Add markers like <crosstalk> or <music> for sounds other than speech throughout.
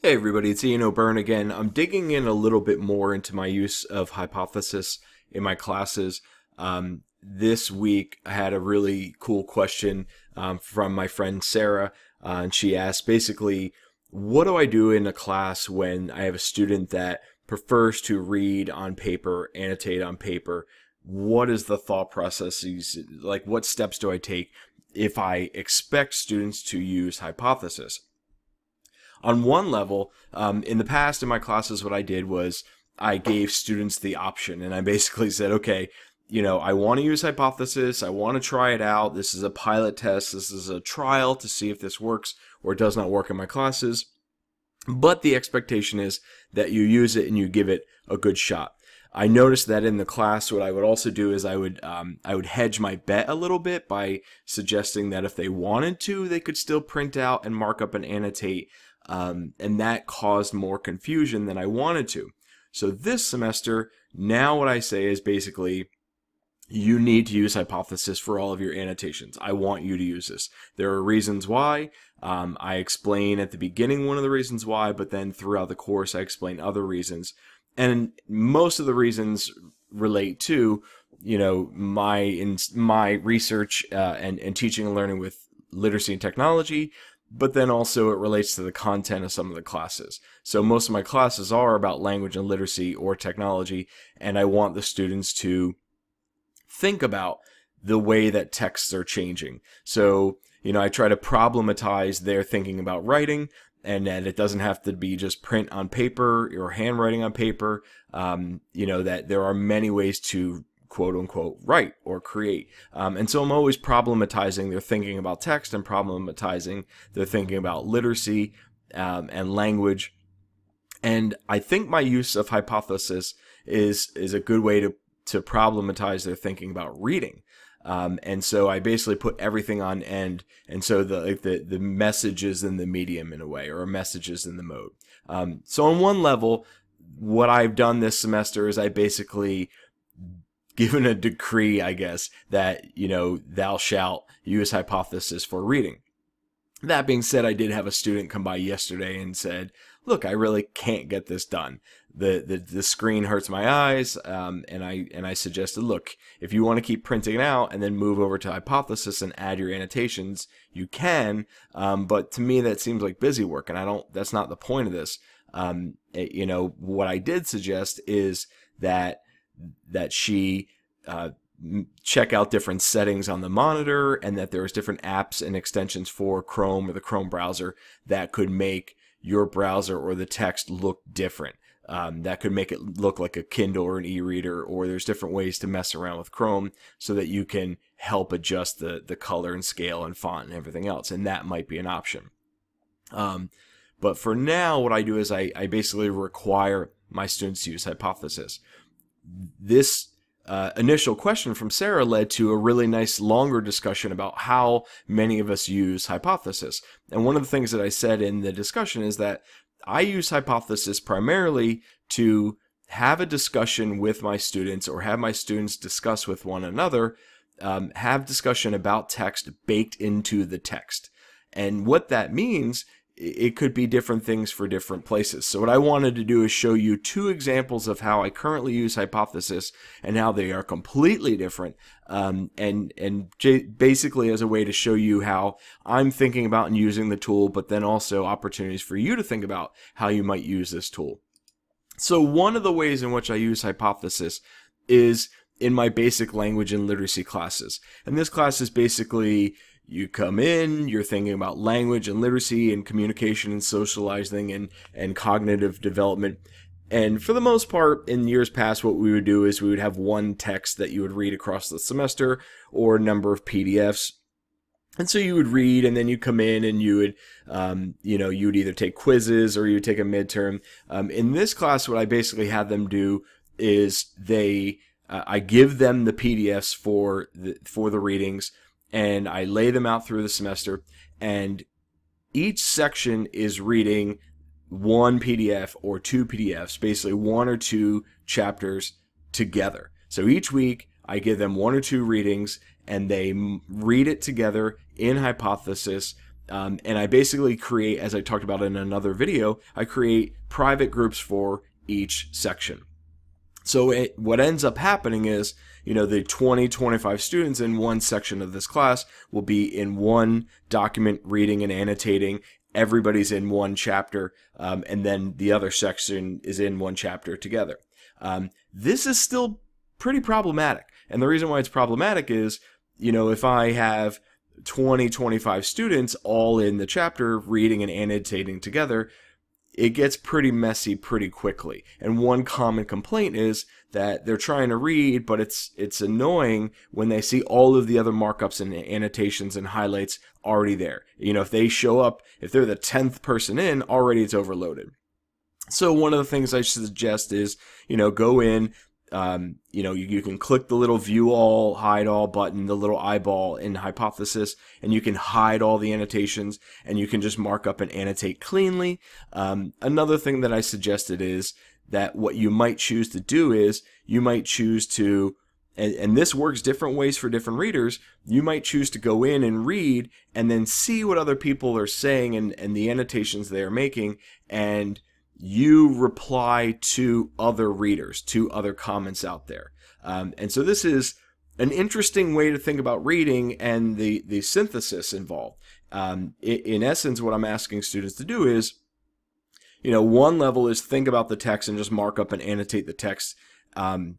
Hey everybody, it's Ian O'Byrne again. I'm digging in a little bit more into my use of hypothesis in my classes. Um, this week I had a really cool question um, from my friend Sarah, uh, and she asked basically, what do I do in a class when I have a student that prefers to read on paper, annotate on paper? What is the thought processes? Like, what steps do I take if I expect students to use hypothesis? On one level, um, in the past in my classes, what I did was I gave students the option, and I basically said, okay, you know, I want to use hypothesis. I want to try it out. This is a pilot test. This is a trial to see if this works or does not work in my classes. But the expectation is that you use it and you give it a good shot. I noticed that in the class, what I would also do is I would um, I would hedge my bet a little bit by suggesting that if they wanted to, they could still print out and mark up and annotate um, and that caused more confusion than I wanted to. So this semester, now what I say is basically, you need to use hypothesis for all of your annotations. I want you to use this. There are reasons why. Um, I explain at the beginning one of the reasons why, but then throughout the course I explain other reasons. And most of the reasons relate to, you know, my in my research uh, and and teaching and learning with literacy and technology, but then also it relates to the content of some of the classes. So most of my classes are about language and literacy or technology, and I want the students to think about the way that texts are changing. So, you know, I try to problematize their thinking about writing, and that it doesn't have to be just print on paper or handwriting on paper. Um, you know, that there are many ways to quote unquote write or create. Um, and so I'm always problematizing their thinking about text and problematizing their thinking about literacy um, and language. And I think my use of hypothesis is is a good way to to problematize their thinking about reading. Um, and so I basically put everything on end, and so the like the the messages in the medium in a way, or messages in the mode. Um, so on one level, what I've done this semester is I basically given a decree, I guess, that, you know, thou shalt use hypothesis for reading. That being said, I did have a student come by yesterday and said, look, I really can't get this done. The, the, the screen hurts my eyes. Um, and I, and I suggested, look, if you want to keep printing it out and then move over to hypothesis and add your annotations, you can. Um, but to me, that seems like busy work and I don't, that's not the point of this. Um, it, you know, what I did suggest is that that she uh, check out different settings on the monitor and that there's different apps and extensions for Chrome or the Chrome browser that could make your browser or the text look different. Um, that could make it look like a Kindle or an e-reader, or there's different ways to mess around with Chrome so that you can help adjust the, the color and scale and font and everything else, and that might be an option. Um, but for now, what I do is I, I basically require my students to use Hypothesis this uh, initial question from Sarah led to a really nice longer discussion about how many of us use hypothesis. And one of the things that I said in the discussion is that I use hypothesis primarily to have a discussion with my students or have my students discuss with one another, um, have discussion about text baked into the text. And what that means it could be different things for different places. So what I wanted to do is show you two examples of how I currently use Hypothesis and how they are completely different. Um, and and basically as a way to show you how I'm thinking about and using the tool, but then also opportunities for you to think about how you might use this tool. So one of the ways in which I use Hypothesis is in my basic language and literacy classes. And this class is basically you come in, you're thinking about language and literacy and communication and socializing and, and cognitive development. And for the most part, in years past, what we would do is we would have one text that you would read across the semester or a number of PDFs. And so you would read and then you come in and you would, um, you know, you would either take quizzes or you would take a midterm. Um, in this class, what I basically have them do is they, uh, I give them the PDFs for the, for the readings and I lay them out through the semester. And each section is reading one PDF or two PDFs, basically one or two chapters together. So each week I give them one or two readings and they read it together in hypothesis. Um, and I basically create, as I talked about in another video, I create private groups for each section. So it, what ends up happening is, you know, the 20, 25 students in one section of this class will be in one document reading and annotating. Everybody's in one chapter, um, and then the other section is in one chapter together. Um, this is still pretty problematic. And the reason why it's problematic is, you know, if I have 20, 25 students all in the chapter reading and annotating together, it gets pretty messy pretty quickly. And one common complaint is that they're trying to read, but it's it's annoying when they see all of the other markups and annotations and highlights already there. You know, if they show up, if they're the 10th person in, already it's overloaded. So one of the things I suggest is, you know, go in, um, you know, you, you, can click the little view all, hide all button, the little eyeball in Hypothesis, and you can hide all the annotations and you can just mark up and annotate cleanly. Um, another thing that I suggested is that what you might choose to do is you might choose to, and, and this works different ways for different readers, you might choose to go in and read and then see what other people are saying and, and the annotations they are making and you reply to other readers, to other comments out there. Um, and so this is an interesting way to think about reading and the, the synthesis involved. Um, in, essence, what I'm asking students to do is, you know, one level is think about the text and just mark up and annotate the text, um,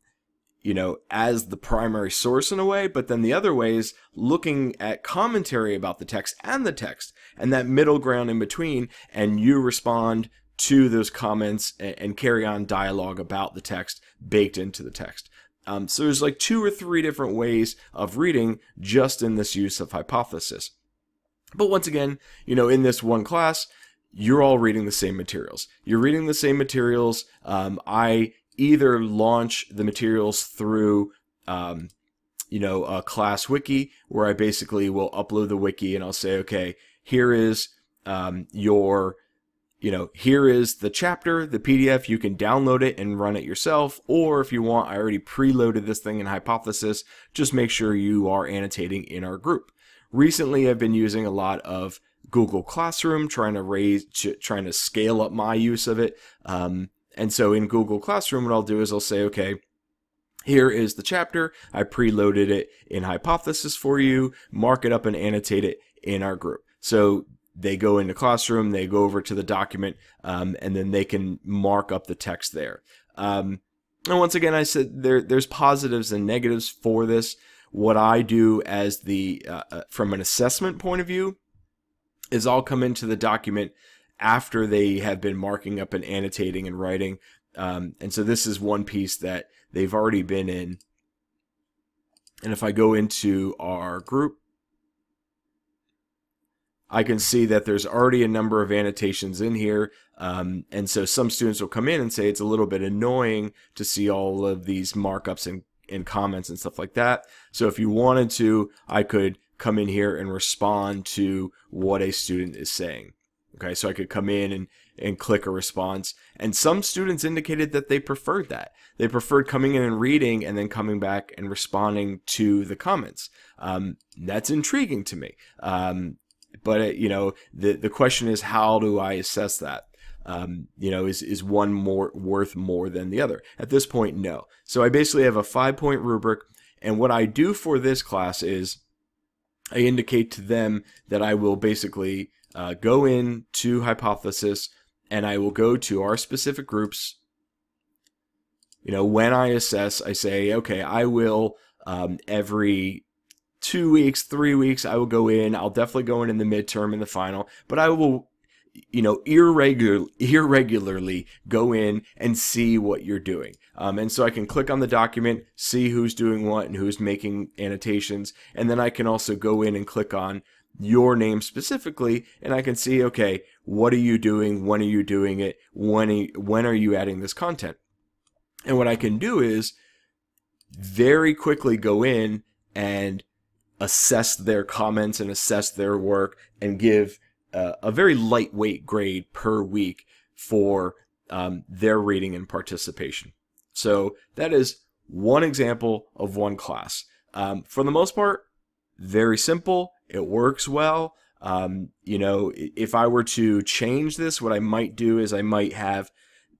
you know, as the primary source in a way. But then the other way is looking at commentary about the text and the text and that middle ground in between, and you respond to those comments and, and carry on dialogue about the text baked into the text. Um, so there's like two or three different ways of reading just in this use of hypothesis. But once again, you know, in this one class, you're all reading the same materials. You're reading the same materials. Um, I either launch the materials through, um, you know, a class wiki where I basically will upload the wiki and I'll say, okay, here is um, your you know, here is the chapter, the PDF. You can download it and run it yourself. Or if you want, I already preloaded this thing in Hypothesis. Just make sure you are annotating in our group. Recently, I've been using a lot of Google Classroom, trying to raise, trying to scale up my use of it. Um, and so in Google Classroom, what I'll do is I'll say, okay, here is the chapter. I preloaded it in Hypothesis for you. Mark it up and annotate it in our group. So they go into classroom, they go over to the document, um, and then they can mark up the text there. Um, and once again, I said there there's positives and negatives for this. What I do as the uh, uh, from an assessment point of view is I'll come into the document after they have been marking up and annotating and writing. Um, and so this is one piece that they've already been in. And if I go into our group, I can see that there's already a number of annotations in here. Um, and so some students will come in and say it's a little bit annoying to see all of these markups and, and comments and stuff like that. So if you wanted to, I could come in here and respond to what a student is saying. Okay, so I could come in and, and click a response. And some students indicated that they preferred that. They preferred coming in and reading and then coming back and responding to the comments. Um, that's intriguing to me. Um, but it, you know, the the question is, how do I assess that? Um, you know, is is one more worth more than the other? At this point, no. So I basically have a five point rubric, and what I do for this class is I indicate to them that I will basically uh, go in to hypothesis and I will go to our specific groups. You know, when I assess, I say, okay, I will um, every two weeks, three weeks, I will go in. I'll definitely go in in the midterm and the final, but I will, you know, irregular, irregularly go in and see what you're doing. Um, and so I can click on the document, see who's doing what and who's making annotations. And then I can also go in and click on your name specifically and I can see, okay, what are you doing? When are you doing it? When, are, when are you adding this content? And what I can do is very quickly go in and assess their comments and assess their work and give uh, a very lightweight grade per week for um, their reading and participation. So that is one example of one class. Um, for the most part, very simple. It works well. Um, you know, if I were to change this, what I might do is I might have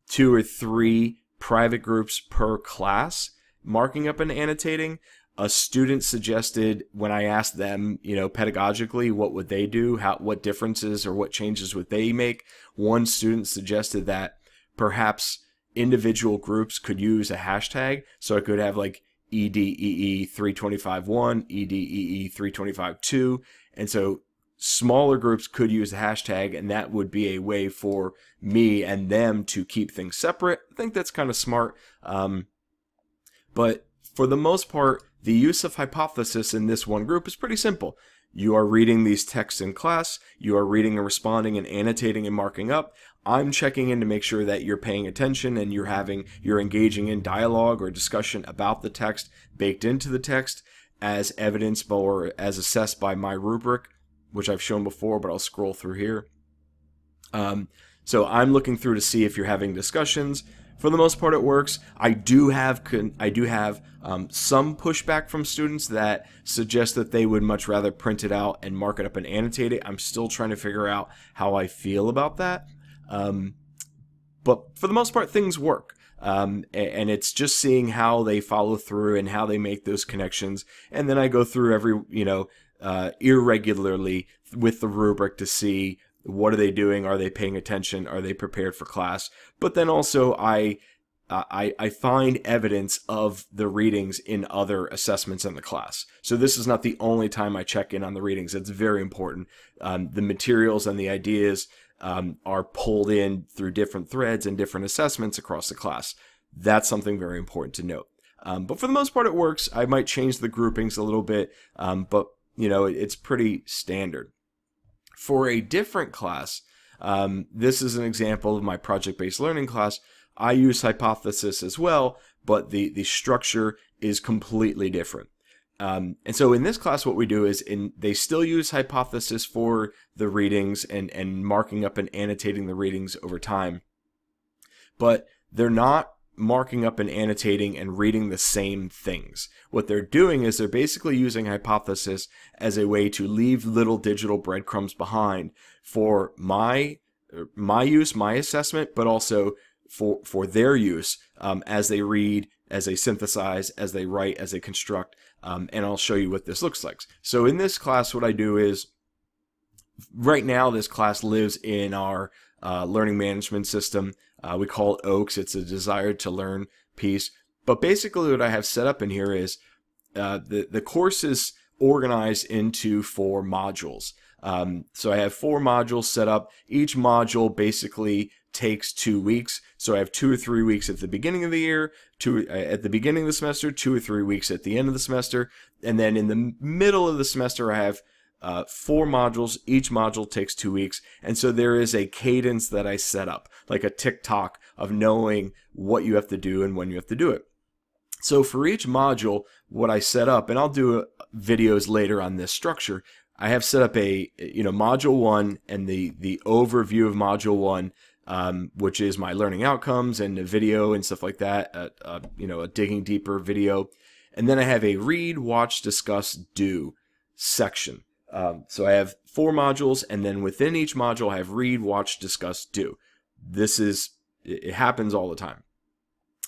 two or three private groups per class marking up and annotating. A student suggested when I asked them, you know, pedagogically, what would they do? How, what differences or what changes would they make? One student suggested that perhaps individual groups could use a hashtag. So I could have like EDEE3251, EDEE3252. And so smaller groups could use a hashtag, and that would be a way for me and them to keep things separate. I think that's kind of smart. Um, but for the most part, the use of hypothesis in this one group is pretty simple. You are reading these texts in class, you are reading and responding and annotating and marking up. I'm checking in to make sure that you're paying attention and you're having you're engaging in dialogue or discussion about the text baked into the text as evidence or as assessed by my rubric, which I've shown before, but I'll scroll through here. Um, so I'm looking through to see if you're having discussions. For the most part, it works. I do have I do have um, some pushback from students that suggest that they would much rather print it out and mark it up and annotate it. I'm still trying to figure out how I feel about that. Um, but for the most part, things work. Um, and it's just seeing how they follow through and how they make those connections. And then I go through every, you know, uh, irregularly with the rubric to see what are they doing? Are they paying attention? Are they prepared for class? But then also I uh, I, I find evidence of the readings in other assessments in the class. So this is not the only time I check in on the readings. It's very important. Um, the materials and the ideas um, are pulled in through different threads and different assessments across the class. That's something very important to note. Um, but for the most part, it works. I might change the groupings a little bit, um, but you know, it, it's pretty standard. For a different class, um, this is an example of my project-based learning class. I use hypothesis as well, but the, the structure is completely different. Um, and so in this class, what we do is in they still use hypothesis for the readings and, and marking up and annotating the readings over time. But they're not marking up and annotating and reading the same things. What they're doing is they're basically using hypothesis as a way to leave little digital breadcrumbs behind for my my use, my assessment, but also for for their use um, as they read, as they synthesize, as they write, as they construct. Um, and I'll show you what this looks like. So in this class, what I do is right now this class lives in our uh, learning management system. Uh, we call it OAKS. It's a desire to learn piece. But basically, what I have set up in here is uh, the the course is organized into four modules. Um, so I have four modules set up. Each module basically takes two weeks. So I have two or three weeks at the beginning of the year, two uh, at the beginning of the semester, two or three weeks at the end of the semester, and then in the middle of the semester I have uh, four modules. Each module takes two weeks. And so there is a cadence that I set up, like a tick-tock of knowing what you have to do and when you have to do it. So for each module, what I set up, and I'll do uh, videos later on this structure, I have set up a, you know, module one and the, the overview of module one, um, which is my learning outcomes and a video and stuff like that, uh, uh, you know, a digging deeper video. And then I have a read, watch, discuss, do section. Um, so I have four modules, and then within each module, I have read, watch, discuss, do. This is, it happens all the time.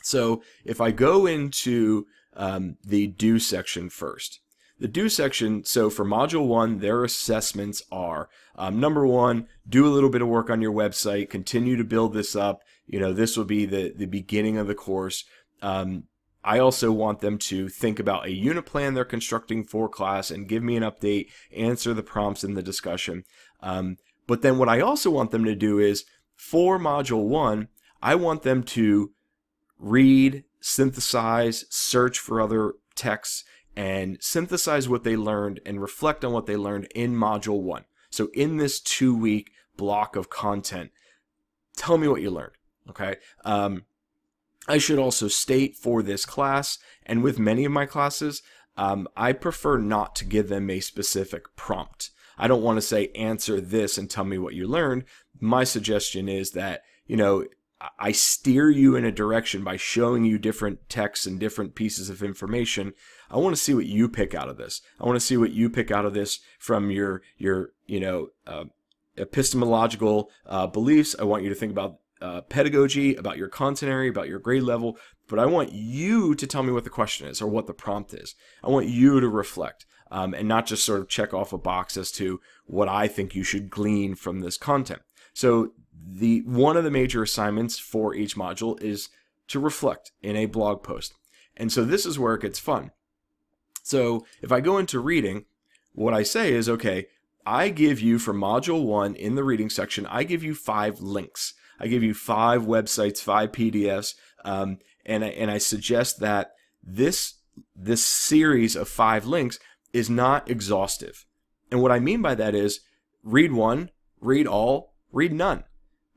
So if I go into um, the do section first, the do section, so for module one, their assessments are um, number one, do a little bit of work on your website, continue to build this up. You know, this will be the, the beginning of the course. Um, I also want them to think about a unit plan they're constructing for class and give me an update, answer the prompts in the discussion. Um, but then what I also want them to do is for module one, I want them to read, synthesize, search for other texts, and synthesize what they learned and reflect on what they learned in module one. So in this two week block of content, tell me what you learned. Okay. Um, I should also state for this class, and with many of my classes, um, I prefer not to give them a specific prompt. I don't want to say answer this and tell me what you learned. My suggestion is that, you know, I steer you in a direction by showing you different texts and different pieces of information. I want to see what you pick out of this. I want to see what you pick out of this from your your you know uh, epistemological uh, beliefs. I want you to think about uh, pedagogy, about your content area, about your grade level. But I want you to tell me what the question is or what the prompt is. I want you to reflect um, and not just sort of check off a box as to what I think you should glean from this content. So the one of the major assignments for each module is to reflect in a blog post. And so this is where it gets fun. So if I go into reading, what I say is, okay, I give you for module one in the reading section, I give you five links. I give you five websites, five PDFs, um, and I, and I suggest that this this series of five links is not exhaustive. And what I mean by that is read one, read all, read none.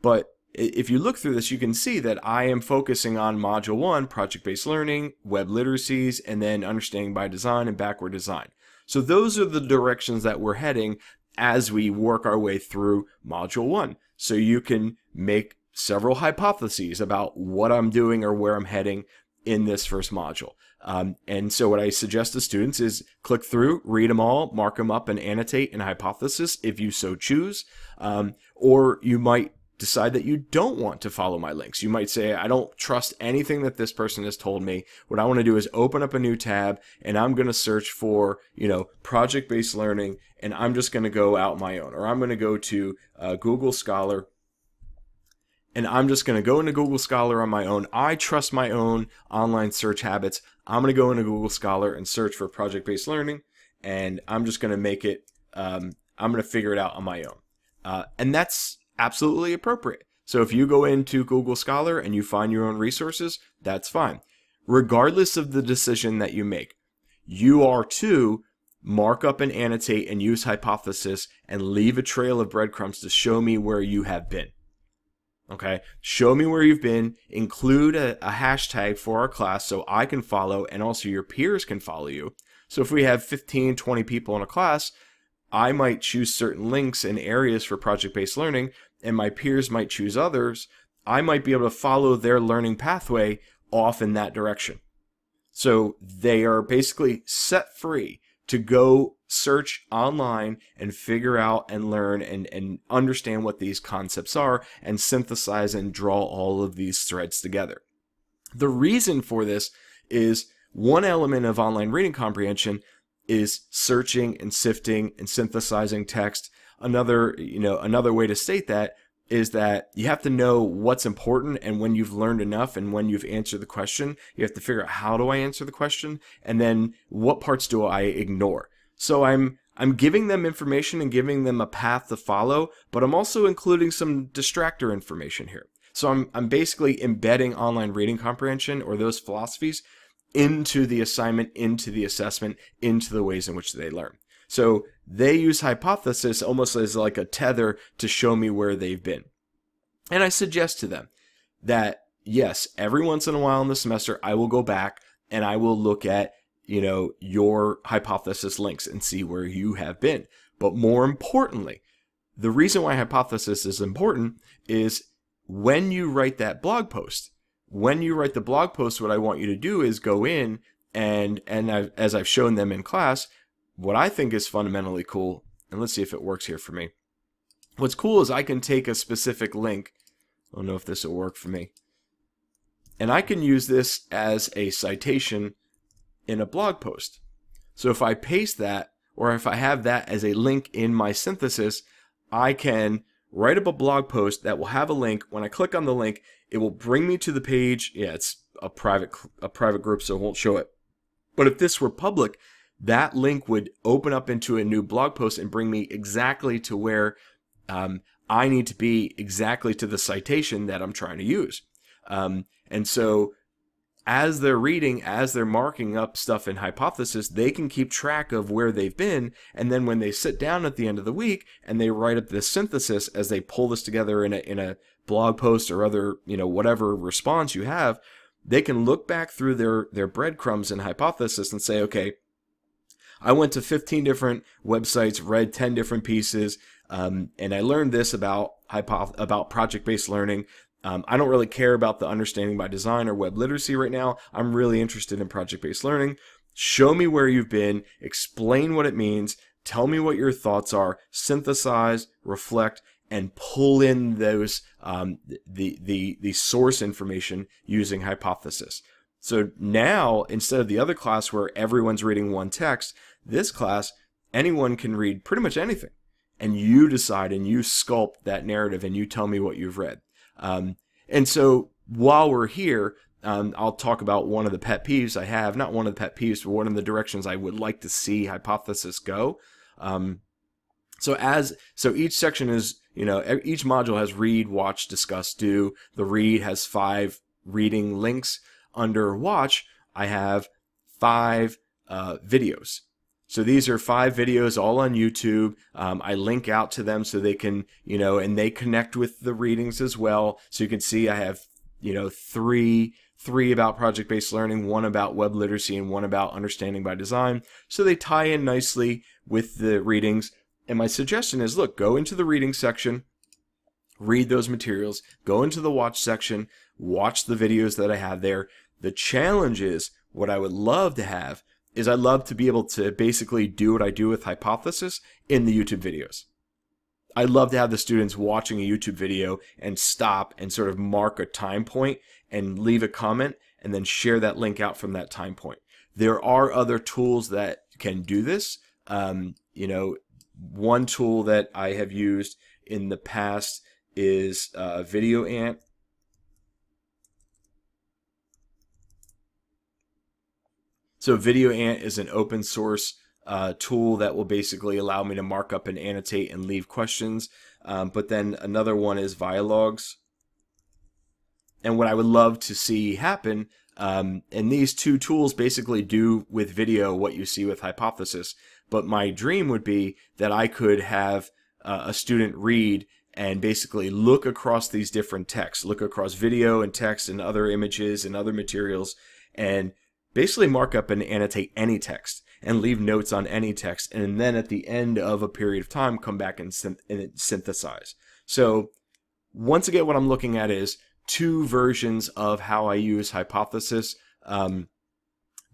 But if you look through this, you can see that I am focusing on module one, project-based learning, web literacies, and then understanding by design and backward design. So those are the directions that we're heading as we work our way through module one. So you can make several hypotheses about what I'm doing or where I'm heading in this first module. Um, and so what I suggest to students is click through, read them all, mark them up and annotate an hypothesis if you so choose. Um, or you might decide that you don't want to follow my links. You might say, I don't trust anything that this person has told me. What I want to do is open up a new tab and I'm going to search for, you know, project-based learning and I'm just going to go out my own. Or I'm going to go to uh, Google Scholar and I'm just going to go into Google Scholar on my own. I trust my own online search habits. I'm going to go into Google Scholar and search for project-based learning and I'm just going to make it, um, I'm going to figure it out on my own. Uh, and that's absolutely appropriate. So if you go into Google Scholar and you find your own resources, that's fine. Regardless of the decision that you make, you are to mark up and annotate and use hypothesis and leave a trail of breadcrumbs to show me where you have been. Okay, show me where you've been, include a, a, hashtag for our class so I can follow and also your peers can follow you. So if we have 15, 20 people in a class, I might choose certain links and areas for project-based learning, and my peers might choose others. I might be able to follow their learning pathway off in that direction. So they are basically set free to go search online and figure out and learn and, and understand what these concepts are and synthesize and draw all of these threads together. The reason for this is one element of online reading comprehension is searching and sifting and synthesizing text. Another, you know, another way to state that is that you have to know what's important and when you've learned enough and when you've answered the question, you have to figure out how do I answer the question and then what parts do I ignore. So I'm I'm giving them information and giving them a path to follow, but I'm also including some distractor information here. So I'm I'm basically embedding online reading comprehension or those philosophies into the assignment, into the assessment, into the ways in which they learn. So they use hypothesis almost as like a tether to show me where they've been. And I suggest to them that yes, every once in a while in the semester, I will go back and I will look at, you know, your hypothesis links and see where you have been. But more importantly, the reason why hypothesis is important is when you write that blog post, when you write the blog post, what I want you to do is go in and and I've, as I've shown them in class, what I think is fundamentally cool, and let's see if it works here for me. What's cool is I can take a specific link. I don't know if this will work for me. And I can use this as a citation in a blog post. So if I paste that, or if I have that as a link in my synthesis, I can write up a blog post that will have a link. When I click on the link, it will bring me to the page. Yeah, it's a private a private group, so it won't show it. But if this were public, that link would open up into a new blog post and bring me exactly to where um, I need to be exactly to the citation that I'm trying to use. Um, and so as they're reading, as they're marking up stuff in hypothesis, they can keep track of where they've been. And then when they sit down at the end of the week and they write up this synthesis as they pull this together in a, in a blog post or other, you know, whatever response you have, they can look back through their, their breadcrumbs and hypothesis and say, okay, I went to 15 different websites, read 10 different pieces, um, and I learned this about about project-based learning. Um, I don't really care about the understanding by design or web literacy right now. I'm really interested in project based learning. Show me where you've been, explain what it means, tell me what your thoughts are, synthesize, reflect, and pull in those um, the the the source information using hypothesis. So now instead of the other class where everyone's reading one text, this class anyone can read pretty much anything, and you decide and you sculpt that narrative and you tell me what you've read. Um, and so while we're here, um, I'll talk about one of the pet peeves I have, not one of the pet peeves, but one of the directions I would like to see hypothesis go. Um, so as so each section is you know each module has read, watch, discuss, do. The read has five reading links. Under watch, I have five uh, videos. So these are five videos all on YouTube. Um, I link out to them so they can, you know, and they connect with the readings as well. So you can see I have, you know, three three about project based learning, one about web literacy, and one about understanding by design. So they tie in nicely with the readings. And my suggestion is look, go into the reading section, read those materials, go into the watch section, watch the videos that I have there. The challenge is what I would love to have is I'd love to be able to basically do what I do with hypothesis in the YouTube videos. I'd love to have the students watching a YouTube video and stop and sort of mark a time point and leave a comment and then share that link out from that time point. There are other tools that can do this. Um, you know, one tool that I have used in the past is uh, VideoAnt. So VideoAnt is an open source uh, tool that will basically allow me to mark up and annotate and leave questions. Um, but then another one is Vialogues. And what I would love to see happen, um, and these two tools basically do with video what you see with Hypothesis. But my dream would be that I could have uh, a student read and basically look across these different texts, look across video and text and other images and other materials, and basically mark up and annotate any text and leave notes on any text, and then at the end of a period of time, come back and, synth- and synthesize. So once again, what I'm looking at is two versions of how I use hypothesis, um,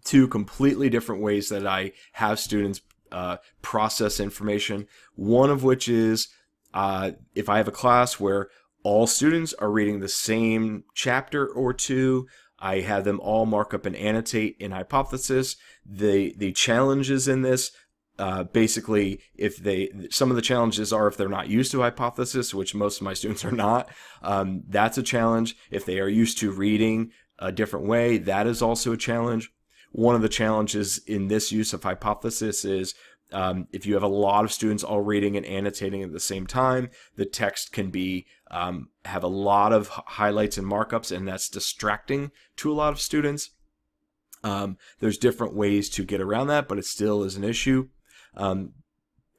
two completely different ways that I have students uh, process information. One of which is uh, if I have a class where all students are reading the same chapter or two, I have them all mark up and annotate in hypothesis. The the challenges in this uh, basically if they some of the challenges are if they're not used to hypothesis which most of my <laughs> students are not um, that's a challenge if they are used to reading a different way that is also a challenge one of the challenges in this use of hypothesis is um, if you have a lot of students all reading and annotating at the same time, the text can be um, have a lot of highlights and markups, and that's distracting to a lot of students. Um, there's different ways to get around that, but it still is an issue. Um,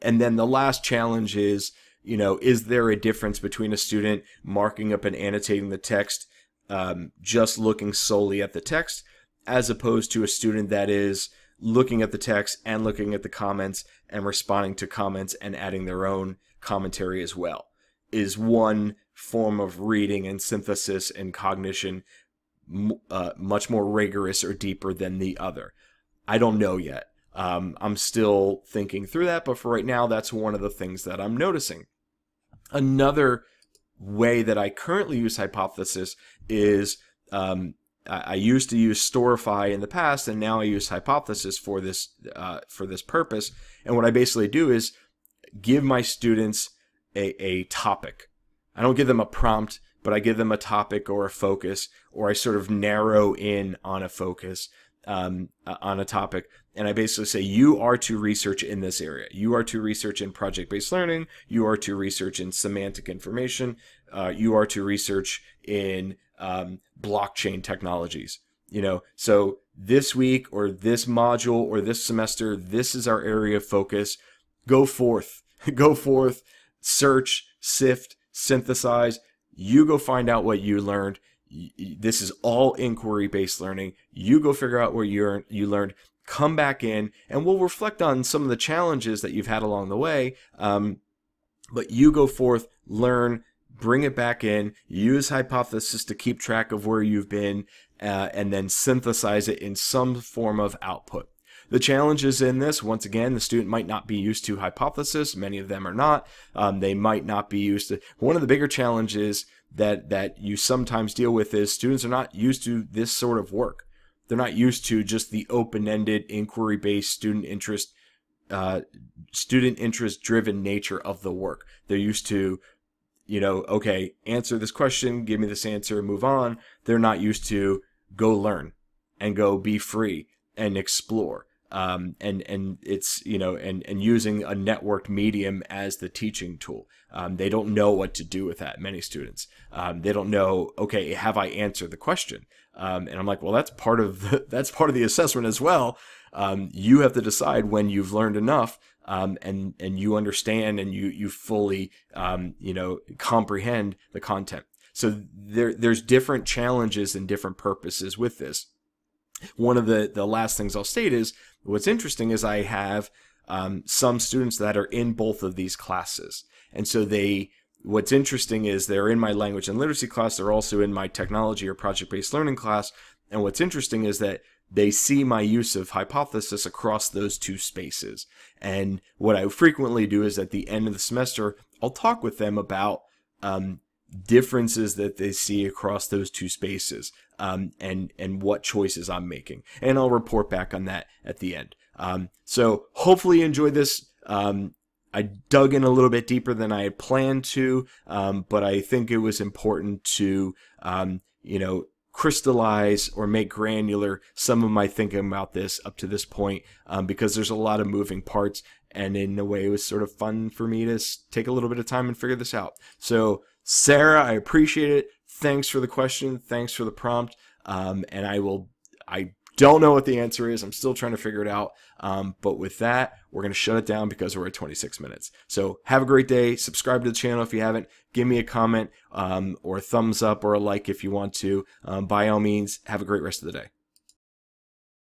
and then the last challenge is, you know, is there a difference between a student marking up and annotating the text, um, just looking solely at the text, as opposed to a student that is looking at the text and looking at the comments and responding to comments and adding their own commentary as well? Is one form of reading and synthesis and cognition uh, much more rigorous or deeper than the other? I don't know yet. Um, I'm still thinking through that, but for right now, that's one of the things that I'm noticing. Another way that I currently use hypothesis is um, I, used to use Storify in the past, and now I use Hypothesis for this uh, for this purpose. And what I basically do is give my students a, a topic. I don't give them a prompt, but I give them a topic or a focus, or I sort of narrow in on a focus um, uh, on a topic. And I basically say, you are to research in this area. You are to research in project based learning. You are to research in semantic information. Uh, you are to research in um, blockchain technologies. You know, so this week or this module or this semester, this is our area of focus. Go forth, <laughs> go forth, search, sift, synthesize. You go find out what you learned. This is all inquiry based learning. You go figure out where you you learned. Come back in, and we'll reflect on some of the challenges that you've had along the way. Um, but you go forth, learn, bring it back in, use hypothesis to keep track of where you've been, uh, and then synthesize it in some form of output. The challenges in this, once again, the student might not be used to hypothesis. Many of them are not. Um, they might not be used to. One of the bigger challenges that that you sometimes deal with is students are not used to this sort of work. They're not used to just the open-ended, inquiry-based student interest, uh, student interest-driven nature of the work. They're used to you know, okay, answer this question, give me this answer, move on. They're not used to go learn and go be free and explore um, and and it's you know and and using a networked medium as the teaching tool. Um, they don't know what to do with that. Many students um, they don't know. Okay, have I answered the question? Um, and I'm like, well, that's part of the, <laughs> that's part of the assessment as well. Um, you have to decide when you've learned enough um, and and you understand and you you fully you know comprehend the content. So there there's different challenges and different purposes with this one of the, the last things I'll state is what's interesting is I have um, some students that are in both of these classes. And so they, what's interesting is they're in my language and literacy class, they're also in my technology or project based learning class. And what's interesting is that they see my use of hypothesis across those two spaces. And what I frequently do is at the end of the semester, I'll talk with them about um, differences that they see across those two spaces um, and and what choices I'm making, and I'll report back on that at the end. Um, so hopefully you enjoyed this. Um, I dug in a little bit deeper than I had planned to, um, but I think it was important to um, you know crystallize or make granular some of my thinking about this up to this point um, because there's a lot of moving parts and in a way it was sort of fun for me to take a little bit of time and figure this out so Sarah, I appreciate it. Thanks for the question. Thanks for the prompt. Um, and I will, I don't know what the answer is. I'm still trying to figure it out. Um, but with that, we're going to shut it down because we're at 26 minutes. So have a great day. Subscribe to the channel if you haven't. Give me a comment um, or a thumbs up or a like if you want to. Um, by all means, have a great rest of the day.